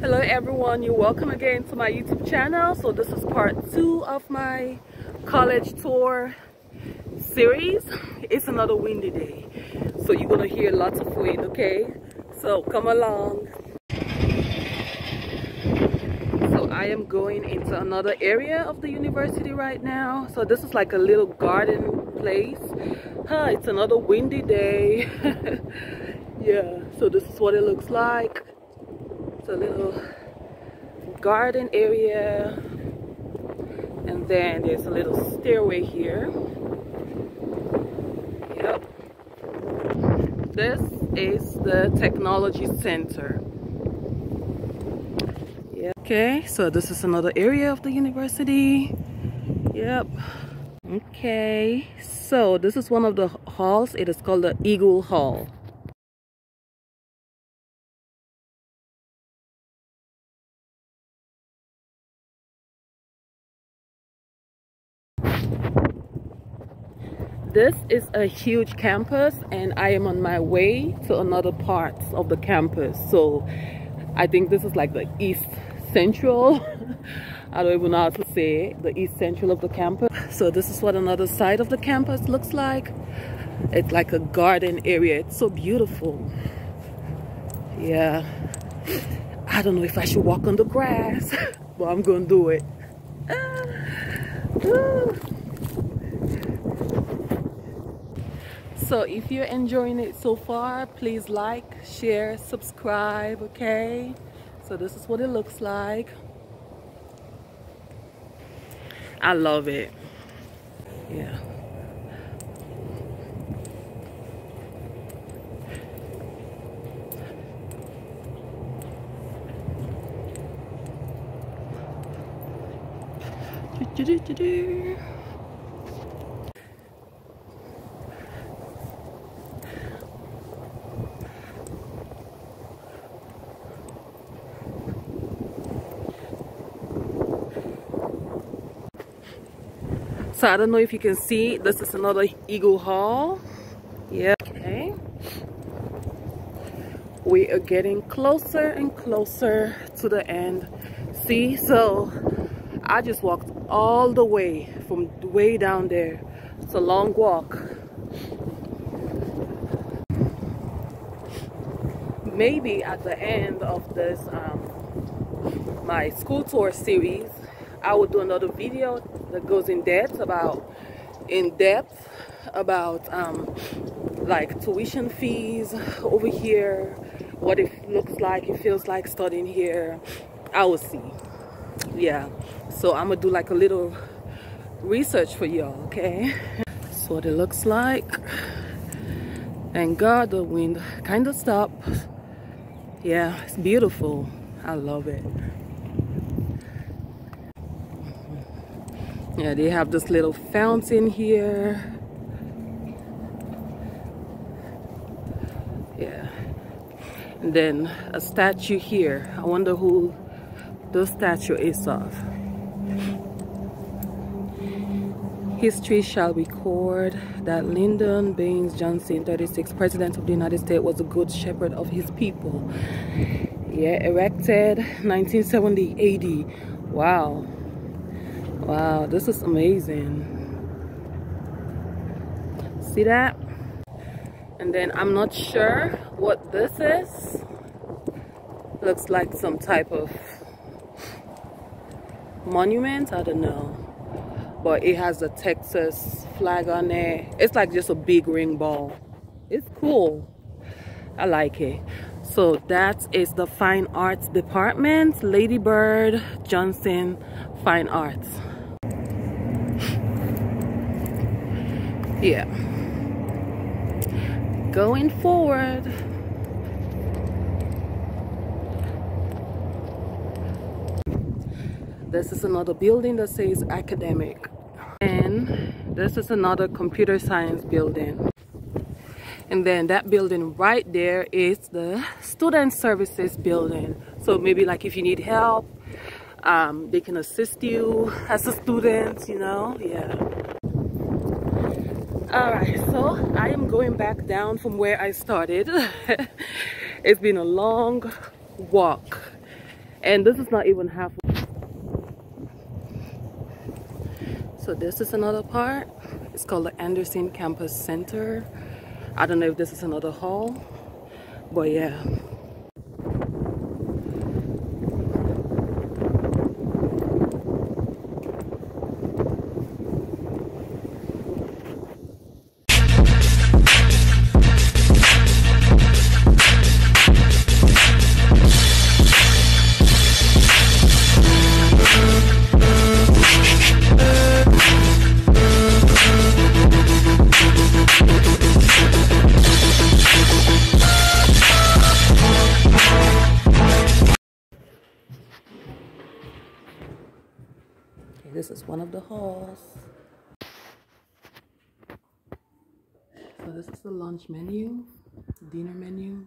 hello everyone. You're welcome again to my youtube channel. So this is part two of my college tour series it's another windy day. So you're gonna hear lots of wind okay? So come along. So i am going into another area of the university right now. So this is like a little garden place. Huh it's another windy day. Yeah so this is what it looks like. It's a little garden area. And then there's a little stairway here yep this is the technology center. Yeah. Okay so this is another area of the university. Yep. Okay so this is one of the halls. It is called the eagle hall this is a huge campus and I am on my way to another part of the campus. So I think this is like the east central. I don't even know how to say the east central of the campus. So this is what another side of the campus looks like. It's like a garden area. It's so beautiful. Yeah. I don't know if I should walk on the grass but I'm gonna do it ah. So if you're enjoying it so far please like share subscribe okay? So this is what it looks like. I love it. Yeah. Do, do, do, do. So i don't know if you can see this is another eagle hall. Yeah okay. We are getting closer and closer to the end. See so i just walked all the way from way down there. It's a long walk. Maybe at the end of this um, my school tour series I will do another video that goes in depth about in depth about um, like tuition fees over here what it looks like it feels like studying here. I will see. Yeah. So I'm gonna do like a little research for y'all okay? That's what it looks like. And God the wind kind of stopped. Yeah it's beautiful. I love it yeah they have this little fountain here. Yeah. And then a statue here. I wonder who the statue is of. History shall record that Lyndon Baines Johnson 36 president of the United States was a good shepherd of his people. Yeah erected 1970 AD wow Wow, this is amazing. See that? And then I'm not sure what this is. Looks like some type of monument. I don't know. But it has a Texas flag on there. It's like just a big ring ball. It's cool. I like it. So that is the Fine Arts Department. Lady Bird Johnson Fine Arts. Yeah. Going forward. This is another building that says academic. And this is another computer science building. And then that building right there is the student services building. So maybe like if you need help um, they can assist you as a student you know? Yeah all right so i am going back down from where i started. It's been a long walk and this is not even half. So this is another part. It's called the anderson campus center. I don't know if this is another hall but yeah the halls. So this is the lunch menu, dinner menu,